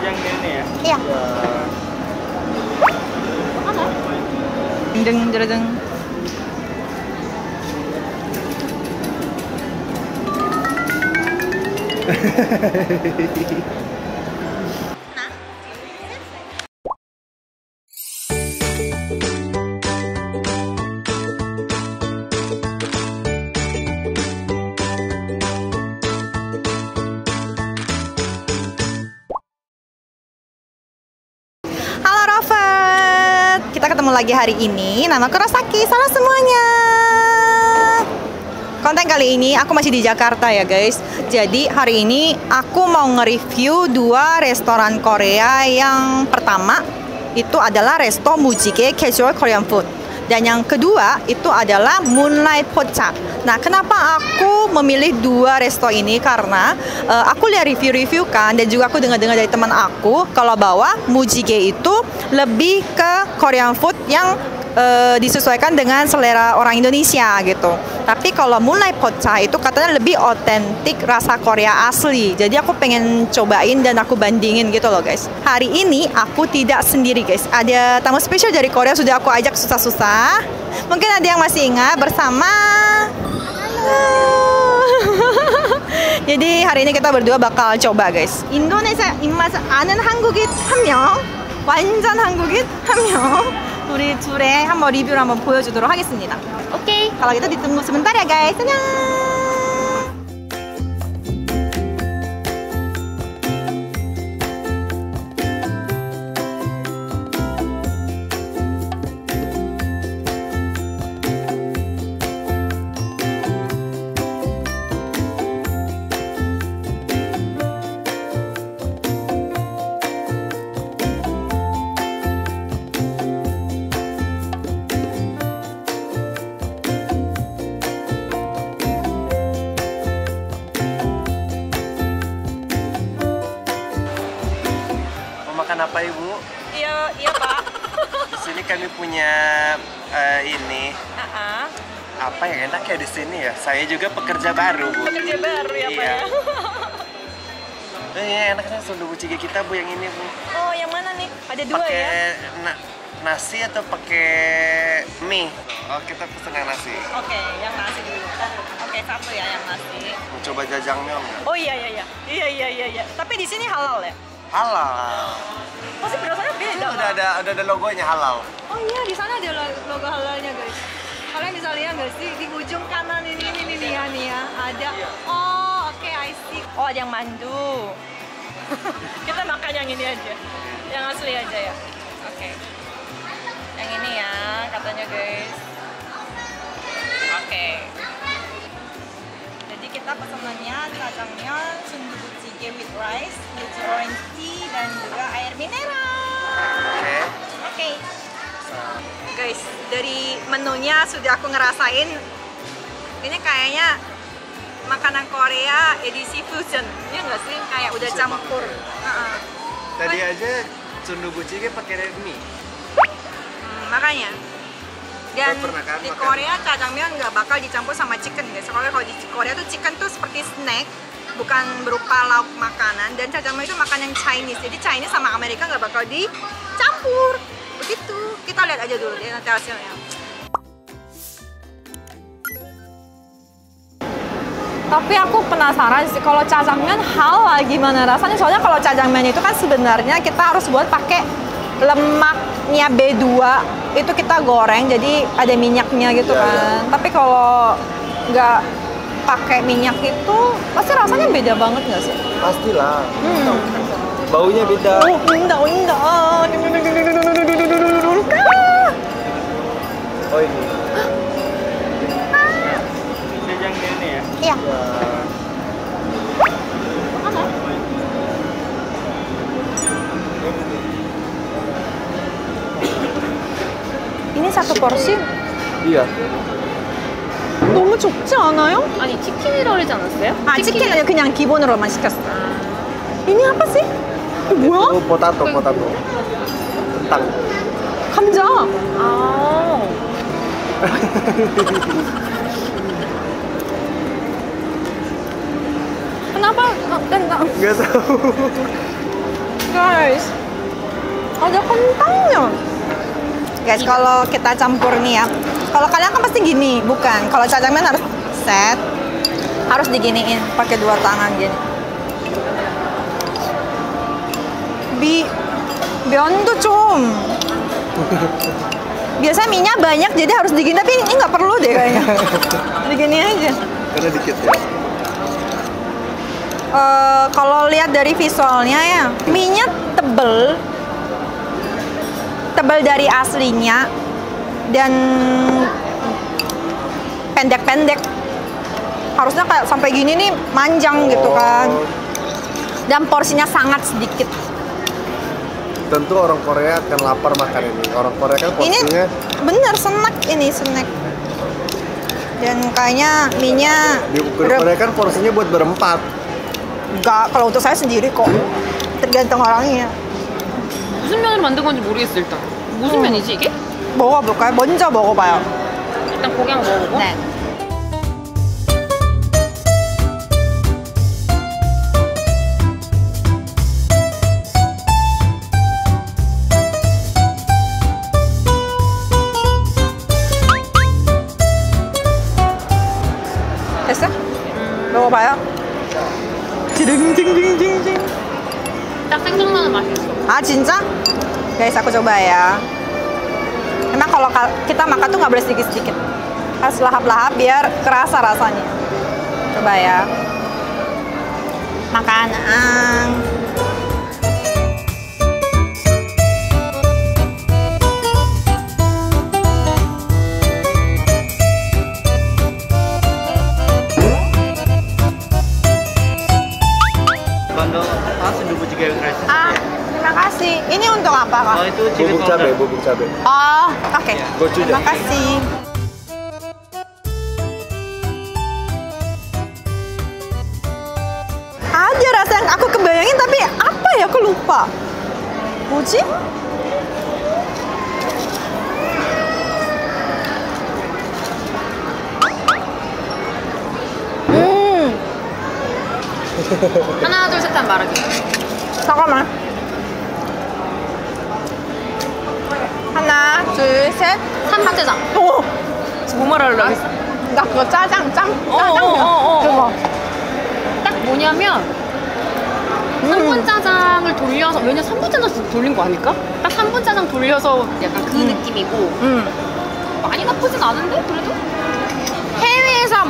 jajangnya nih ya? Iya. Deng deng deng. Halo kita ketemu lagi hari ini. Nama Rosaki, salah semuanya. Konten kali ini aku masih di Jakarta ya guys. Jadi hari ini aku mau nge-review dua restoran Korea. Yang pertama itu adalah Resto Mujige Casual Korean Food. Dan yang kedua itu adalah Moonlight Pocha. Nah, kenapa aku memilih dua resto ini? Karena eh, aku lihat review-review kan dan juga aku dengar-dengar dari teman aku kalau bahwa Mujige itu lebih ke Korean food yang eh, disesuaikan dengan selera orang Indonesia gitu. Tapi kalau Moonlight Pocha itu katanya lebih otentik rasa Korea asli. Jadi aku pengen cobain dan aku bandingin gitu loh guys. Hari ini aku tidak sendiri guys. Ada tamu spesial dari Korea sudah aku ajak susah-susah. Mungkin ada yang masih ingat bersama Halo. Jadi hari ini kita berdua bakal coba guys. Indonesia 입맛 아는 한국인 한 명, 완전 한국인 한 명. 우리 둘의 한번 리뷰를 한번 보여주도록 하겠습니다. 오케이. Kalau gitu ditunggu sebentar ya guys. 안녕. Apa ibu? Iya, iya Pak. Di sini kami punya eh, ini Uh-uh. apa yang enak ya di sini ya? Saya juga pekerja baru bu. Pekerja baru ya Pak Iya. ya. Eh, ini enaknya sundubu cige kita bu yang ini bu. Oh, yang mana nih? Ada dua Pakai ya? na- nasi atau pakai mie? Oh kita pesen yang nasi. Oke, yang nasi dulu. Oke, satu ya yang nasi. Mau coba jajangmyeon nggak? Oh iya iya iya. Iya iya iya iya. Tapi di sini halal ya? Halal. Pasti berasanya beda. Pak. udah ada udah ada logonya halal. Oh iya, di sana ada lo- logo halalnya guys. Kalian bisa lihat nggak sih di ujung kanan ini ini nih ya, nih ya ada. Oh oke I see. Oh ada yang mandu. Kita makan yang ini aja, yang asli aja ya. Oke. Yang ini ya katanya guys. Oke. Jadi kita pesanannya sundubu jjigae with rice, with orange tea dan juga air mineral. Oke. Oke. Guys, dari menunya sudah aku ngerasain. Ini kayaknya makanan Korea edisi fusion. Iya nggak sih? Kayak udah Fusion campur. Heeh. Tadi aja sundubu cige pakai mie. Hmm, makanya. Dan kan di? Korea jajangmyeon nggak bakal dicampur sama chicken guys. Soalnya kalau di Korea tuh chicken tuh seperti snack, bukan berupa lauk makanan. Dan jajangmyeon itu makanan Chinese. Jadi Chinese sama Amerika nggak bakal dicampur. Begitu. Kita lihat aja dulu deh nanti hasilnya. Tapi aku penasaran sih kalau jajangmyeon halal gimana rasanya. Soalnya kalau jajangmyeon itu kan sebenarnya kita harus buat pakai lemaknya B2 itu kita goreng jadi ada minyaknya gitu Iya, kan. Tapi kalau nggak pakai minyak itu pasti rasanya beda banget nggak sih? Pastilah. Hmm. Baunya beda. Oh, enggak, oh, enggak. 치킨은 그냥 기본으로만 시켰어. ini apa sih? 이거 뭐야? Oh, potato, potato. Kentang. 감자. 아 Kenapa? Oh, enggak. Nggak tahu. Enggak guys. Ada kentangnya. Guys, kalau kita campur nih ya. Kalau kalian kan pasti gini, bukan. Kalau jajangmyeon harus set. harus diginiin pakai dua tangan gini. Bi biondo cum. Biasa minyak banyak jadi harus digini tapi ini nggak perlu deh kayaknya. Digini aja. Karena dikit ya. Uh, kalau lihat dari visualnya ya minyak tebel. Tebel dari aslinya. Dan pendek-pendek harusnya kayak sampai gini nih manjang gitu kan dan porsinya sangat sedikit Tentu orang Korea akan lapar makan ini. Orang Korea kan ini porsinya bener snack ini snack dan kayaknya minyak di Korea kan porsinya buat berempat. enggak kalau untuk saya sendiri kok tergantung orangnya 무슨 면을 만든 건지 모르겠어 일단. 무슨 어. 면이지 이게? 먹어볼까요? 먼저 먹어봐요 일단 고기 한번 먹어보고. 네. 먹어봐요. 징징징징징. 딱 생각나는 맛이 있어. Ah, cinta? Guys, aku coba ya. Emang kalau kal- kita makan tuh nggak boleh sedikit-sedikit. Harus lahap-lahap biar kerasa rasanya. Coba ya. Makan. Apa sundubu juga yang rice. Ah, terima kasih. Ini untuk apa, Kak? Oh itu chicken Bubuk cabai, bubuk cabai. Oh, oke. Ya. Gochujang. Terima kasih. Ada rasa yang aku kebayangin tapi apa ya aku lupa. Muji? 하나 둘셋 하면 말하기. 잠깐만. 하나, 둘, 셋. 삼각대장. 오! 뭐 말하려고 했어? 나 그거 짜장, 짱, 어, 짜장면. 어, 어, 어. 그거. 딱 뭐냐면 음. 3분 짜장을 돌려서 왜냐 3분 짜장 돌린 거 아닐까? 딱 3분 짜장 돌려서 약간 그 음. 느낌이고 음. 많이 나쁘진 않은데 그래도?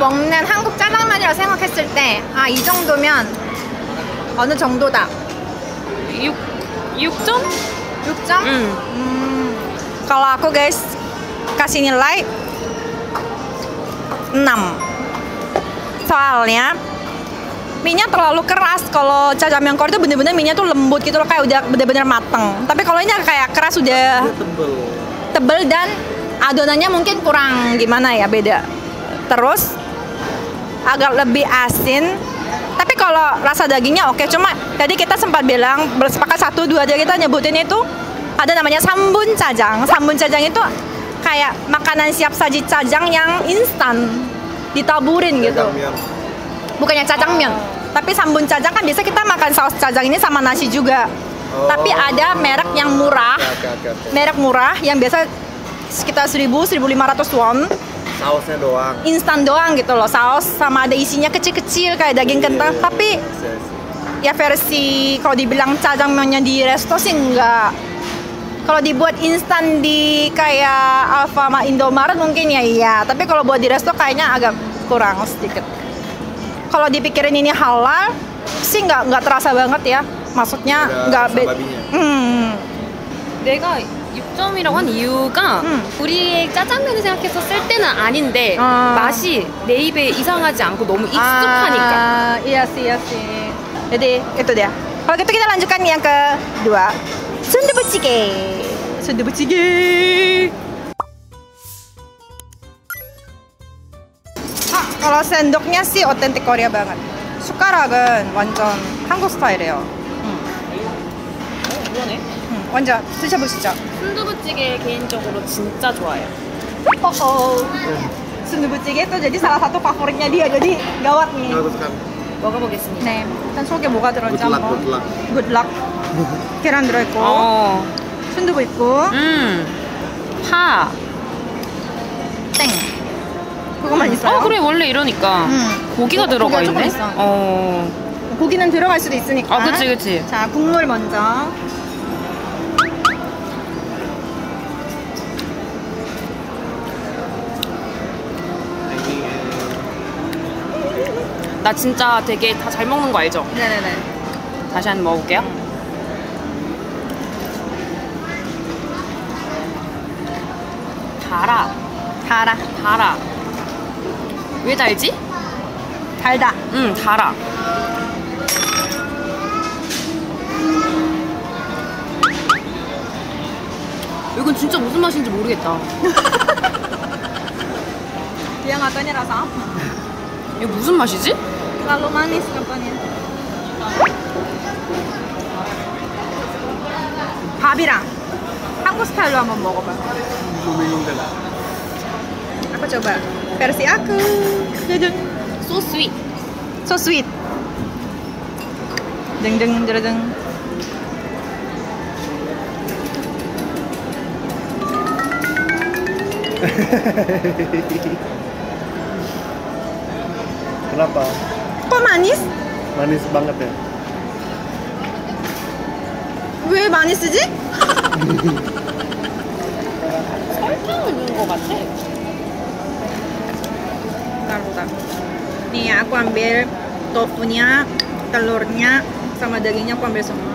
해외에서 먹는 한국 짜장면이라고 생각했을 때, 아, 이 정도면 어느 정도다. 6 6점? 6점? 응. Hmm. Kalau aku guys, kasih nilai 6. Soalnya minyak terlalu keras. Kalau jajangmyeon Korea itu bener-bener minyak tuh lembut gitu loh, kayak udah bener-bener mateng. Tapi kalau ini kayak keras udah Dia tebel. tebel dan adonannya mungkin kurang gimana ya beda terus agak lebih asin. Tapi kalau rasa dagingnya oke cuma tadi kita sempat bilang bersepakat satu dua aja kita nyebutin itu ada namanya sambun cajang. Sambun cajang itu kayak makanan siap saji cajang yang instan ditaburin gitu. Bukannya cajangmyeon tapi sambun cajang kan biasa kita makan saus cajang ini sama nasi juga. Oh. tapi ada merek yang murah. Oke, oke, oke. merek murah yang biasa sekitar 1000 1500 won Sausnya doang. instan doang gitu loh saus sama ada isinya kecil-kecil kayak daging Iya, kentang iya, tapi iya, iya. ya versi kalau dibilang jajangmyeonnya di resto sih enggak kalau dibuat instan di kayak Alfa sama Indomaret mungkin ya iya tapi kalau buat di resto kayaknya agak kurang sedikit kalau dipikirin ini halal sih nggak nggak terasa banget ya maksudnya nggak be- babinya. hmm. 내가 6점이라고 한 이유가 음. 우리의 짜장면을 생각했었을 때는 아닌데 아. 맛이 내 입에 이상하지 않고 너무 익숙하니까 Ah, sih. Jadi itu dia. Kalau gitu kita lanjutkan yang kedua. Sundubu jjigae. Sundubu jjigae. Ah, kalau sendoknya sih otentik Korea banget. 숟가락은 완전 한국 스타일이에요. 그러네 음, 완전 드셔보시죠. 순두부찌개 개인적으로 진짜 좋아해요 oh. Sundubu jjigae itu jadi salah satu favoritnya dia. Jadi gawat nih. Bagus kan? 먹어보겠습니다. 네. 일단 속에 뭐가 들어있지 Good luck, good. 계란 들어있고, 어. 순두부 있고, 음. 파. 땡. 그거만 있어요. 어 그래 원래 이러니까 음. 고기가 고- 들어가 고기가 있네. 어. 고기는 들어갈 수도 있으니까. 아 그치 그치. 자, 국물 먼저. 나 진짜 되게 다 잘 먹는 거 알죠? 네네네. 다시 한 번 먹어볼게요. 달아, 달아. 달아. 왜 달지? 달다. 응, 달아. 이건 진짜 무슨 맛인지 모르겠다. Rasa apa? 이거 무슨 맛이지? Terlalu manis katanya. 밥이랑 한국 스타일로 한번 먹어봐. Membingungkan. Aku coba versi aku. Deng. So sweet. So sweet. Deng deng deng deng. Kenapa? Kok manis? Manis banget ya? 왜 마니스지? 설탕을 넣은 것 같아. Bentar, bentar. Nih aku ambil tofunya, telurnya, sama dagingnya aku ambil semua.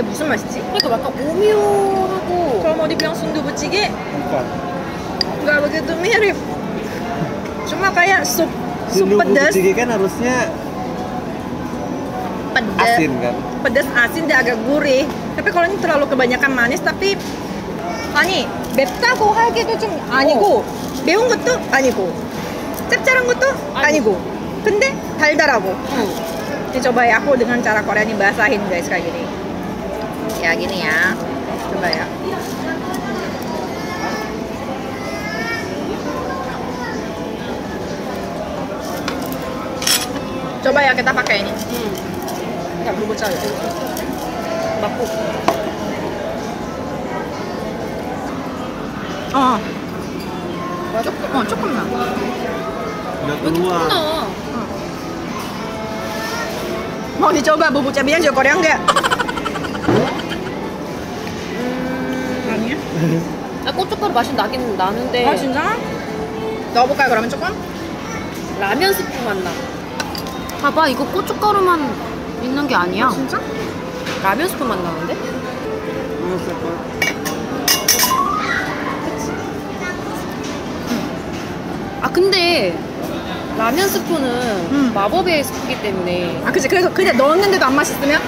이게 무슨 맛이지? 그러니까 약간 오묘하고 Kalau mau dibilang sundubucige, Bukan. nggak begitu mirip. Cuma kayak sup sup Sundubu pedas, bucige kan harusnya pedas, asin kan? pedas asin dan agak gurih. Tapi kalau ini terlalu kebanyakan manis, tapi 아니 맵다고 하기도 좀 아니고 매운 것도 아니고 짭짤한 것도 아니고 근데 달달하고 응. ini coba ya aku dengan cara Korea ini basahin guys kayak gini ya gini ya coba ya coba ya kita pakai ini nggak bubuk cabai 맞고 어 조금 어 조금만 Udah keluar. 나 mau dicoba bubuk cabenya juga Korea enggak? 나 고춧가루 맛이 나긴 나는데 아 진짜? 넣어볼까요 그러면 조금? 라면 스프 맛 나. 봐봐 이거 고춧가루만 있는 게 아니야. 진짜? 라면 스프 맛 나는데? Terus apa? 아 근데 라면 스프는 음. 마법의 스프기 때문에 아 그치 그래서 그냥 넣었는데도 안 맛있으면?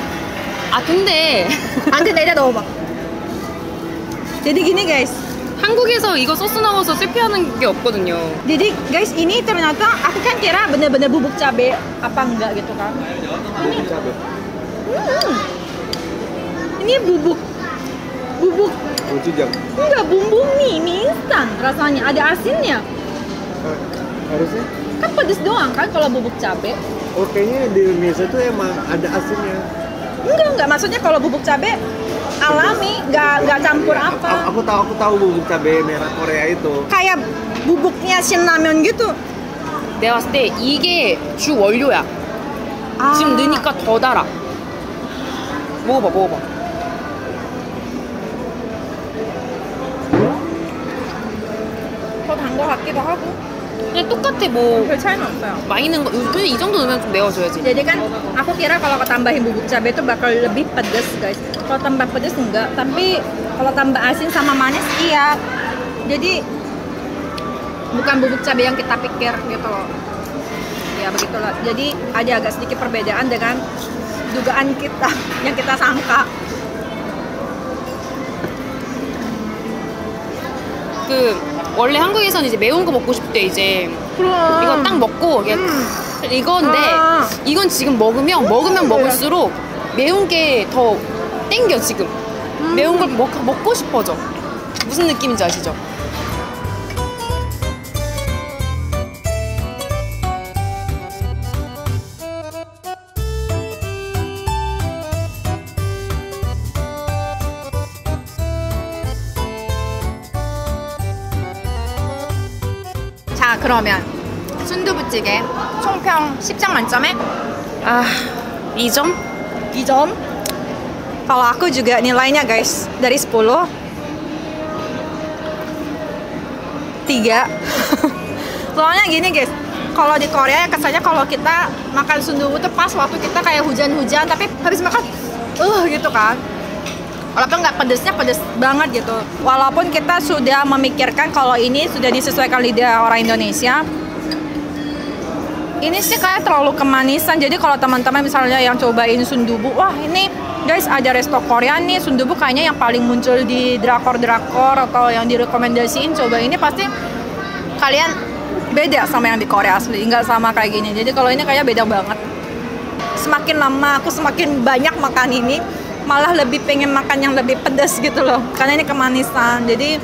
아 근데 안 돼, 내다 넣어봐 jadi gini guys 한국에서 이거 소스 넣어서 실패하는 게 없거든요. jadi guys ini ternyata aku kan kira bener-bener bubuk cabe apa enggak gitu kan Bubuk cabai. hmm. ini bubuk bubuk Gochujang. enggak bumbu mie mie instan rasanya ada asinnya Eh, harusnya kan pedes doang kan kalau bubuk cabe Oh kayaknya di Indonesia tuh emang ada asinnya. enggak enggak maksudnya kalau bubuk cabe alami nggak nggak campur apa Aku tahu aku tahu bubuk cabai merah Korea itu. kayak bubuknya 신라면 gitu 내가 봤을 때 이게 주 원료야. 아. 지금 넣으니까 더 달아. 먹어봐, 먹어봐. 더 단 거 같기도 하고 그냥 똑같아, 뭐. 별 차이는 없어요 많이 넣은 거, 요즘에 이 정도 넣으면 좀 매워져야지. jadi kan aku kira kalau ketambahin bubuk cabai itu bakal lebih pedes guys kalau tambah pedes enggak tapi kalau tambah asin sama manis iya jadi bukan bubuk cabai yang kita pikir gitu loh ya begitulah jadi ada agak sedikit perbedaan dengan dugaan kita yang kita sangka 그, 원래 한국에서는 이제 매운 거 먹고 싶을 때 이제 그럼 이거 딱 먹고 이게 음. 이건데 아. 이건 지금 먹으면 먹으면 먹을수록 매운 게 더 땡겨 지금. 매운 걸 먹, 먹고 싶어져. 무슨 느낌인지 아시죠? 그러면 순두부찌개 총평 10점 만점에 아 2점? 2점 kalau aku juga nilainya guys dari 10 3 soalnya gini guys kalau di Korea kesannya kalau kita makan sundubu tuh pas waktu kita kayak hujan-hujan tapi habis makan uh gitu kan walaupun nggak pedesnya pedes banget gitu. Walaupun kita sudah memikirkan kalau ini sudah disesuaikan lidah orang Indonesia. Ini sih kayak terlalu kemanisan. Jadi kalau teman-teman misalnya yang cobain sundubu wah ini guys ada resto Korea nih. Sundubu kayaknya yang paling muncul di drakor-drakor atau yang direkomendasiin coba ini pasti kalian beda sama yang di Korea asli nggak sama kayak gini. Jadi kalau ini kayak beda banget. Semakin lama aku semakin banyak makan ini malah lebih pengen makan yang lebih pedas gitu loh. Karena ini kemanisan. Jadi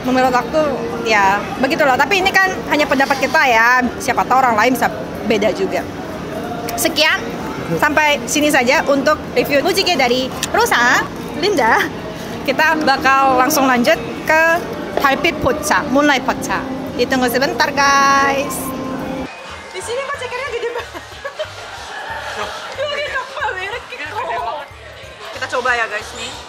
menurut aku ya begitulah tapi ini kan hanya pendapat kita ya. Siapa tahu orang lain bisa beda juga. Sekian. Sampai sini saja untuk review Mujike dari Rosa Linda. Kita bakal langsung lanjut ke Halpit Pocha Moonlight Pocha ditunggu sebentar guys. Di sini kita coba